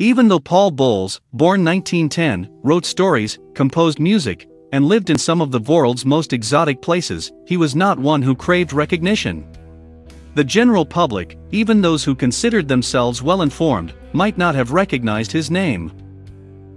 Even though Paul Bowles, born 1910, wrote stories, composed music, and lived in some of the world's most exotic places, he was not one who craved recognition. The general public, even those who considered themselves well informed, might not have recognized his name.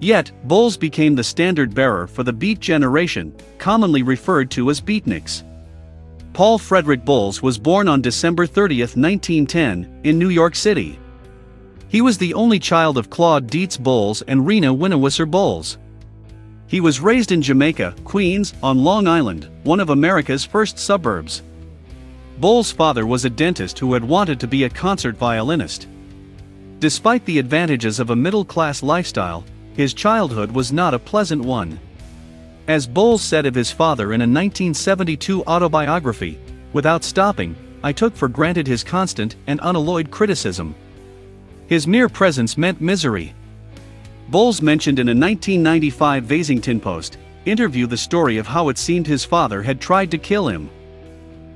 Yet, Bowles became the standard bearer for the Beat generation, commonly referred to as Beatniks. Paul Frederick Bowles was born on December 30, 1910, in New York City. He was the only child of Claude Dietz Bowles and Rena Winnewisser Bowles. He was raised in Jamaica, Queens, on Long Island, one of America's first suburbs. Bowles' father was a dentist who had wanted to be a concert violinist. Despite the advantages of a middle-class lifestyle, his childhood was not a pleasant one. As Bowles said of his father in a 1972 autobiography, without stopping, I took for granted his constant and unalloyed criticism. His mere presence meant misery. Bowles mentioned in a 1995 Vasington Post interview the story of how it seemed his father had tried to kill him.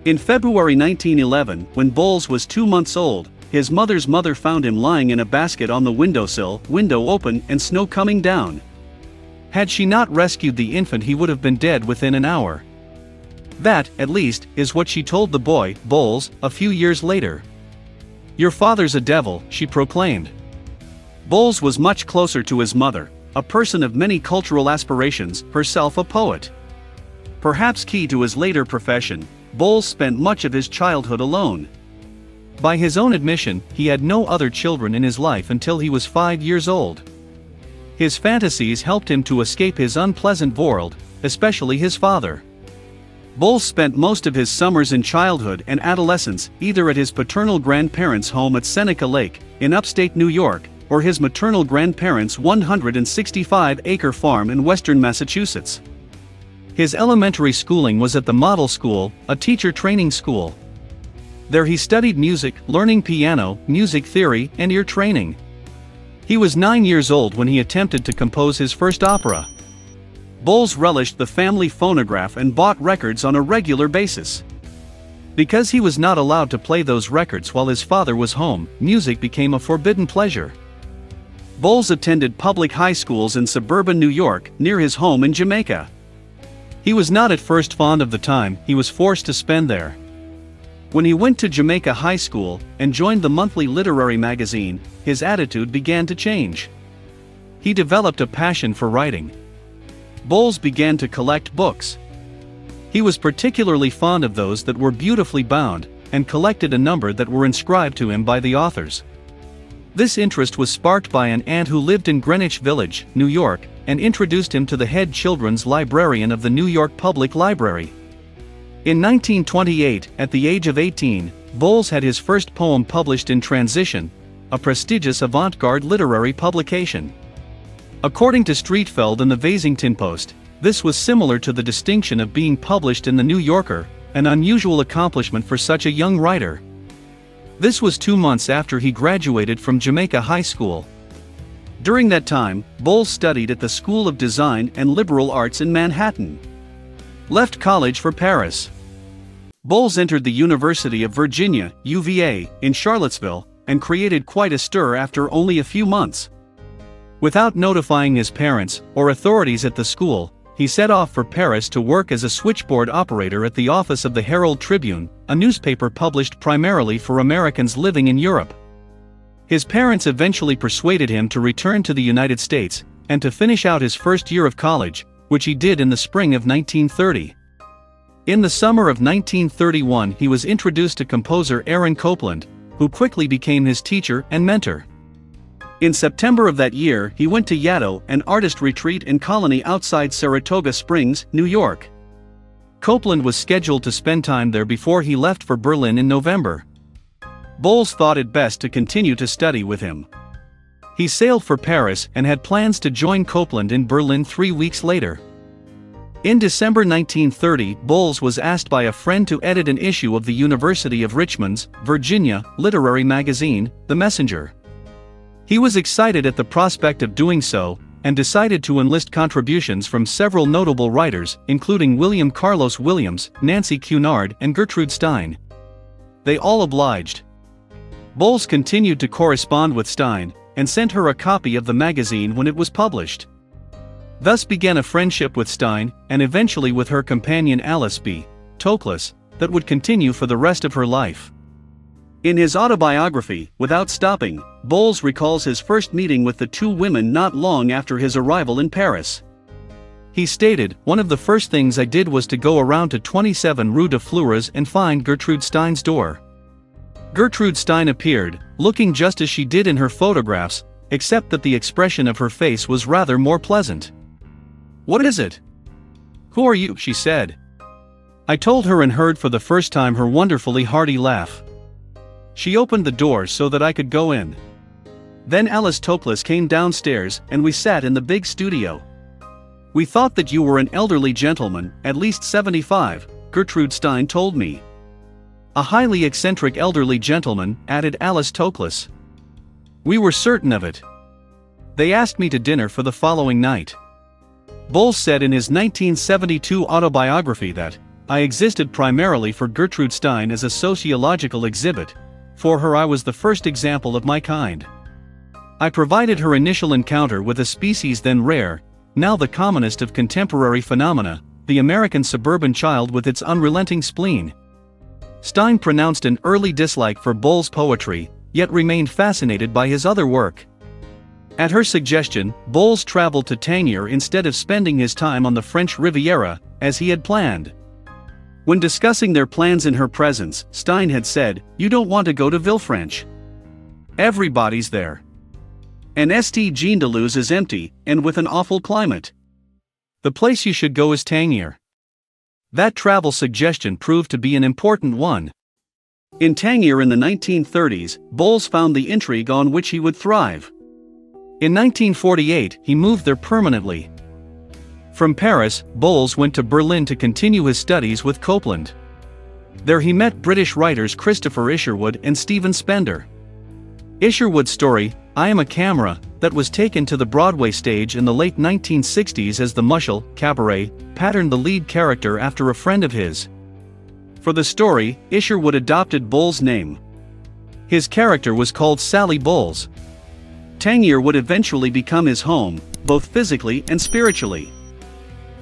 In February 1911, when Bowles was two months old, his mother's mother found him lying in a basket on the windowsill, window open and snow coming down. Had she not rescued the infant he would have been dead within an hour. That, at least, is what she told the boy, Bowles, a few years later. Your father's a devil, she proclaimed. Bowles was much closer to his mother, a person of many cultural aspirations, herself a poet. Perhaps key to his later profession, Bowles spent much of his childhood alone. By his own admission, he had no other children in his life until he was five years old. His fantasies helped him to escape his unpleasant world, especially his father. Bowles spent most of his summers in childhood and adolescence either at his paternal grandparents' home at Seneca Lake, in upstate New York, or his maternal grandparents' 165 acre farm in western Massachusetts. His elementary schooling was at the Model School, a teacher training school. There he studied music, learning piano, music theory, and ear training. He was nine years old when he attempted to compose his first opera. Bowles relished the family phonograph and bought records on a regular basis. Because he was not allowed to play those records while his father was home, music became a forbidden pleasure. Bowles attended public high schools in suburban New York, near his home in Jamaica. He was not at first fond of the time he was forced to spend there. When he went to Jamaica High School and joined the monthly literary magazine, his attitude began to change. He developed a passion for writing. Bowles began to collect books. He was particularly fond of those that were beautifully bound, and collected a number that were inscribed to him by the authors. This interest was sparked by an aunt who lived in Greenwich Village, New York, and introduced him to the head children's librarian of the New York Public Library. In 1928, at the age of 18, Bowles had his first poem published in Transition, a prestigious avant-garde literary publication. According to Streitfeld and the Vasington Post, this was similar to the distinction of being published in the New Yorker, an unusual accomplishment for such a young writer. This was two months after he graduated from Jamaica High School. During that time, Bowles studied at the School of Design and Liberal Arts in Manhattan. Left college for Paris. Bowles entered the University of Virginia, UVA, in Charlottesville, and created quite a stir after only a few months. Without notifying his parents or authorities at the school, he set off for Paris to work as a switchboard operator at the office of the Herald Tribune, a newspaper published primarily for Americans living in Europe. His parents eventually persuaded him to return to the United States and to finish out his first year of college, which he did in the spring of 1930. In the summer of 1931 he was introduced to composer Aaron Copland, who quickly became his teacher and mentor. In September of that year he went to Yaddo, an artist retreat and colony outside Saratoga Springs, New York. Copland was scheduled to spend time there before he left for Berlin in November. Bowles thought it best to continue to study with him. He sailed for Paris and had plans to join Copland in Berlin three weeks later. In December 1930, Bowles was asked by a friend to edit an issue of the University of Richmond's, Virginia, literary magazine, The Messenger. He was excited at the prospect of doing so, and decided to enlist contributions from several notable writers, including William Carlos Williams, Nancy Cunard, and Gertrude Stein. They all obliged. Bowles continued to correspond with Stein, and sent her a copy of the magazine when it was published. Thus began a friendship with Stein, and eventually with her companion Alice B. Toklas, that would continue for the rest of her life. In his autobiography, Without Stopping, Bowles recalls his first meeting with the two women not long after his arrival in Paris. He stated, One of the first things I did was to go around to 27 Rue de Fleurus and find Gertrude Stein's door. Gertrude Stein appeared, looking just as she did in her photographs, except that the expression of her face was rather more pleasant. What is it? Who are you? she said. I told her and heard for the first time her wonderfully hearty laugh. She opened the door so that I could go in. Then Alice Toklas came downstairs and we sat in the big studio. We thought that you were an elderly gentleman, at least 75, Gertrude Stein told me. A highly eccentric elderly gentleman, added Alice Toklas. We were certain of it. They asked me to dinner for the following night. Bowles said in his 1972 autobiography that, I existed primarily for Gertrude Stein as a sociological exhibit, for her I was the first example of my kind. I provided her initial encounter with a species then rare, now the commonest of contemporary phenomena, the American suburban child with its unrelenting spleen. Stein pronounced an early dislike for Bowles' poetry, yet remained fascinated by his other work. At her suggestion, Bowles traveled to Tangier instead of spending his time on the French Riviera, as he had planned. When discussing their plans in her presence, Stein had said, You don't want to go to Villefranche. Everybody's there. And St. Jean de Luz is empty, and with an awful climate. The place you should go is Tangier. That travel suggestion proved to be an important one. In Tangier in the 1930s, Bowles found the intrigue on which he would thrive. In 1948, he moved there permanently, from Paris, Bowles went to Berlin to continue his studies with Copland. There he met British writers Christopher Isherwood and Stephen Spender. Isherwood's story, I Am a Camera, that was taken to the Broadway stage in the late 1960s as the Mushel, cabaret, patterned the lead character after a friend of his. For the story, Isherwood adopted Bowles' name. His character was called Sally Bowles. Tangier would eventually become his home, both physically and spiritually.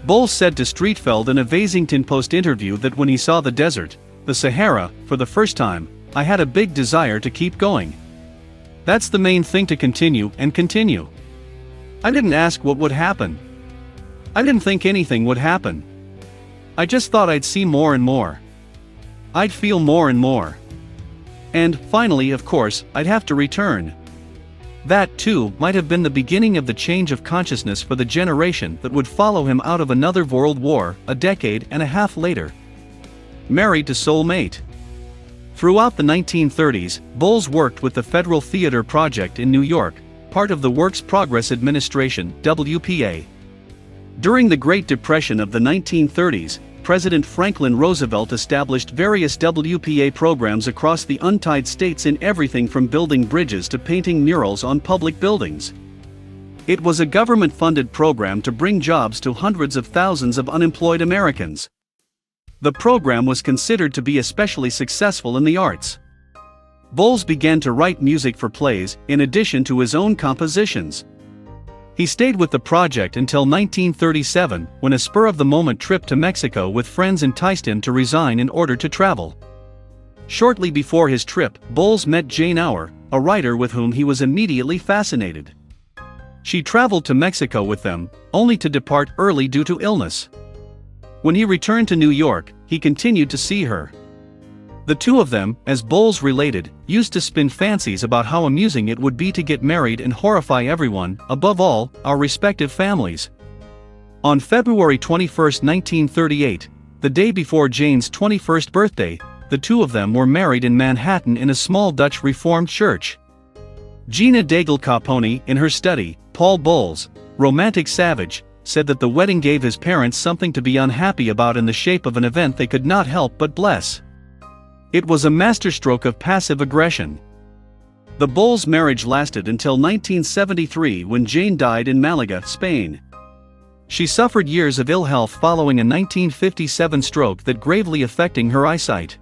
Bowles said to Streitfeld in a Vazington Post interview that when he saw the desert, the Sahara, for the first time, I had a big desire to keep going. That's the main thing to continue and continue. I didn't ask what would happen. I didn't think anything would happen. I just thought I'd see more and more. I'd feel more and more. And, finally, of course, I'd have to return. That, too, might have been the beginning of the change of consciousness for the generation that would follow him out of another world war, a decade and a half later. Married to soulmate. Throughout the 1930s, Bowles worked with the Federal Theater Project in New York, part of the Works Progress Administration WPA. During the Great Depression of the 1930s, President Franklin Roosevelt established various WPA programs across the untied states in everything from building bridges to painting murals on public buildings. It was a government funded program to bring jobs to hundreds of thousands of unemployed Americans. The program was considered to be especially successful in the arts. Bowles began to write music for plays, in addition to his own compositions. He stayed with the project until 1937, when a spur-of-the-moment trip to Mexico with friends enticed him to resign in order to travel. Shortly before his trip, Bowles met Jane Auer, a writer with whom he was immediately fascinated. She traveled to Mexico with them, only to depart early due to illness. When he returned to New York, he continued to see her. The two of them, as Bowles related, used to spin fancies about how amusing it would be to get married and horrify everyone, above all, our respective families. On February 21, 1938, the day before Jane's 21st birthday, the two of them were married in Manhattan in a small Dutch Reformed church. Gena Dagel Caponi, in her study, Paul Bowles, romantic savage, said that the wedding gave his parents something to be unhappy about in the shape of an event they could not help but bless. It was a masterstroke of passive aggression. The Bowles marriage lasted until 1973 when Jane died in Malaga, Spain. She suffered years of ill health following a 1957 stroke that gravely affecting her eyesight.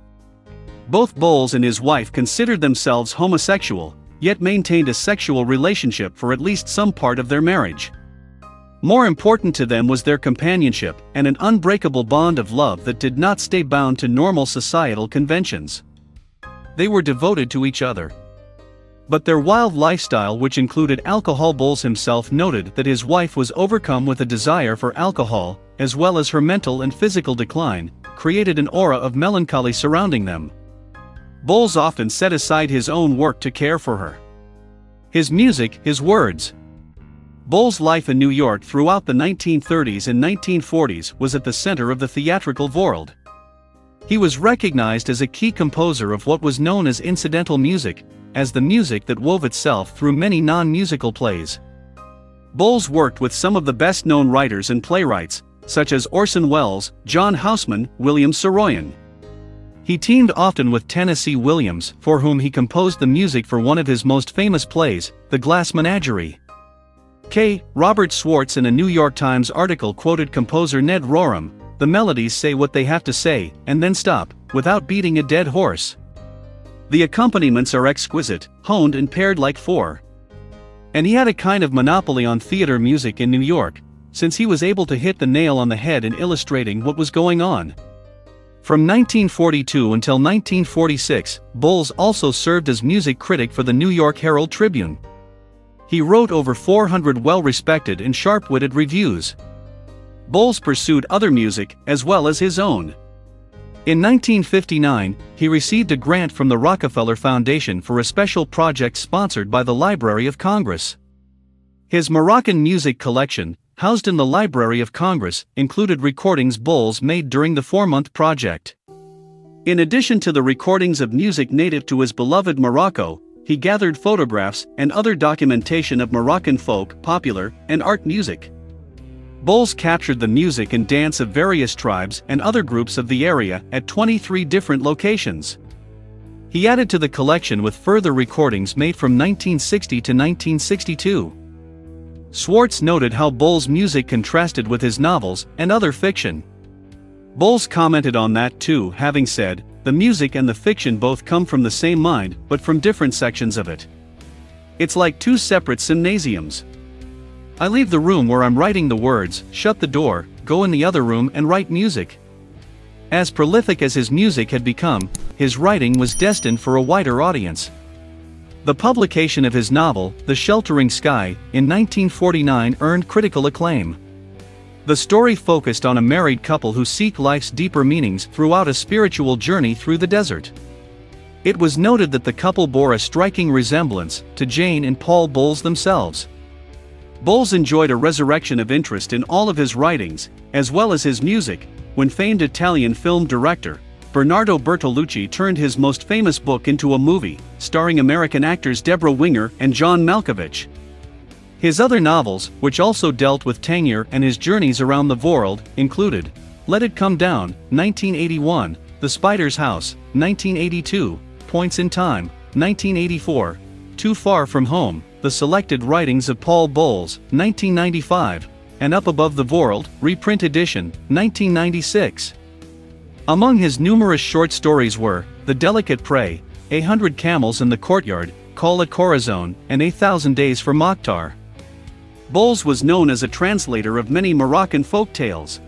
Both Bowles and his wife considered themselves homosexual, yet maintained a sexual relationship for at least some part of their marriage. More important to them was their companionship and an unbreakable bond of love that did not stay bound to normal societal conventions. They were devoted to each other. But their wild lifestyle, which included alcohol, Bowles himself noted that his wife was overcome with a desire for alcohol, as well as her mental and physical decline, created an aura of melancholy surrounding them. Bowles often set aside his own work to care for her. His music, his words. Bowles' life in New York throughout the 1930s and 1940s was at the center of the theatrical world. He was recognized as a key composer of what was known as incidental music, as the music that wove itself through many non-musical plays. Bowles worked with some of the best-known writers and playwrights, such as Orson Welles, John Houseman, William Saroyan. He teamed often with Tennessee Williams, for whom he composed the music for one of his most famous plays, The Glass Menagerie. K. Robert Schwartz in a New York Times article quoted composer Ned Rorem, the melodies say what they have to say, and then stop, without beating a dead horse. The accompaniments are exquisite, honed and pared like four. And he had a kind of monopoly on theater music in New York, since he was able to hit the nail on the head in illustrating what was going on. From 1942 until 1946, Bowles also served as music critic for the New York Herald Tribune. He wrote over 400 well-respected and sharp-witted reviews. Bowles pursued other music as well as his own. In 1959, he received a grant from the Rockefeller Foundation for a special project sponsored by the Library of Congress. His Moroccan music collection, housed in the Library of Congress, included recordings Bowles made during the four-month project. In addition to the recordings of music native to his beloved Morocco, he gathered photographs and other documentation of Moroccan folk, popular, and art music. Bowles captured the music and dance of various tribes and other groups of the area at 23 different locations. He added to the collection with further recordings made from 1960 to 1962. Schwartz noted how Bowles' music contrasted with his novels and other fiction. Bowles commented on that too, having said, the music and the fiction both come from the same mind, but from different sections of it. It's like two separate gymnasiums. I leave the room where I'm writing the words, shut the door, go in the other room and write music. As prolific as his music had become, his writing was destined for a wider audience. The publication of his novel, The Sheltering Sky, in 1949 earned critical acclaim. The story focused on a married couple who seek life's deeper meanings throughout a spiritual journey through the desert. It was noted that the couple bore a striking resemblance to Jane and Paul Bowles themselves. Bowles enjoyed a resurrection of interest in all of his writings, as well as his music, when famed Italian film director, Bernardo Bertolucci turned his most famous book into a movie, starring American actors Deborah Winger and John Malkovich. His other novels, which also dealt with Tangier and his journeys around the world, included Let It Come Down, 1981, The Spider's House, 1982, Points in Time, 1984, Too Far From Home, the selected writings of Paul Bowles, 1995, and Up Above the World, reprint edition, 1996. Among his numerous short stories were The Delicate Prey, A Hundred Camels in the Courtyard, Call it Corazon, and A Thousand Days for Mokhtar. Bowles was known as a translator of many Moroccan folk tales.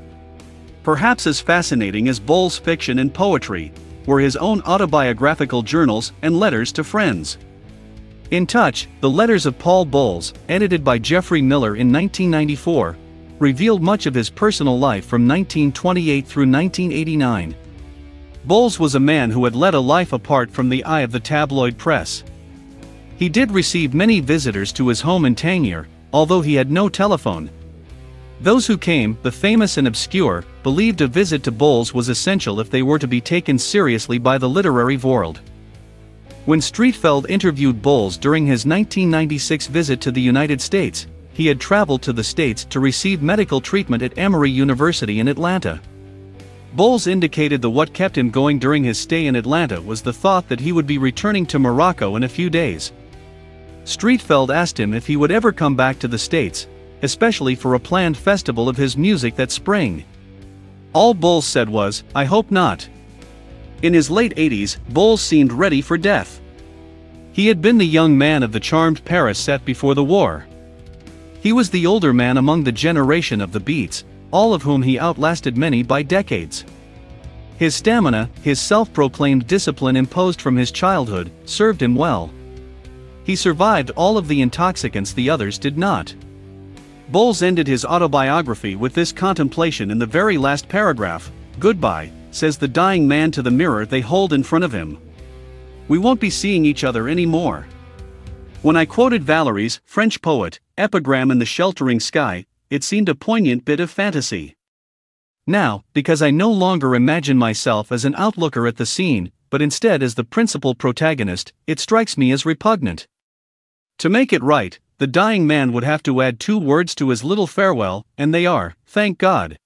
Perhaps as fascinating as Bowles' fiction and poetry were his own autobiographical journals and letters to friends. In Touch, the letters of Paul Bowles, edited by Jeffrey Miller in 1994, revealed much of his personal life from 1928 through 1989. Bowles was a man who had led a life apart from the eye of the tabloid press. He did receive many visitors to his home in Tangier, although he had no telephone. Those who came, the famous and obscure, believed a visit to Bowles was essential if they were to be taken seriously by the literary world. When Streitfeld interviewed Bowles during his 1996 visit to the United States, he had traveled to the States to receive medical treatment at Emory University in Atlanta. Bowles indicated that what kept him going during his stay in Atlanta was the thought that he would be returning to Morocco in a few days. Streitfeld asked him if he would ever come back to the States, especially for a planned festival of his music that spring. All Bowles said was, I hope not. In his late 80s, Bowles seemed ready for death. He had been the young man of the charmed Paris set before the war. He was the older man among the generation of the Beats, all of whom he outlasted many by decades. His stamina, his self-proclaimed discipline imposed from his childhood, served him well. He survived all of the intoxicants the others did not. Bowles ended his autobiography with this contemplation in the very last paragraph, Goodbye, says the dying man to the mirror they hold in front of him. We won't be seeing each other anymore. When I quoted Valéry's French poet, epigram in the sheltering sky, it seemed a poignant bit of fantasy. Now, because I no longer imagine myself as an outlooker at the scene, but instead as the principal protagonist, it strikes me as repugnant. To make it right, the dying man would have to add two words to his little farewell, and they are, thank God.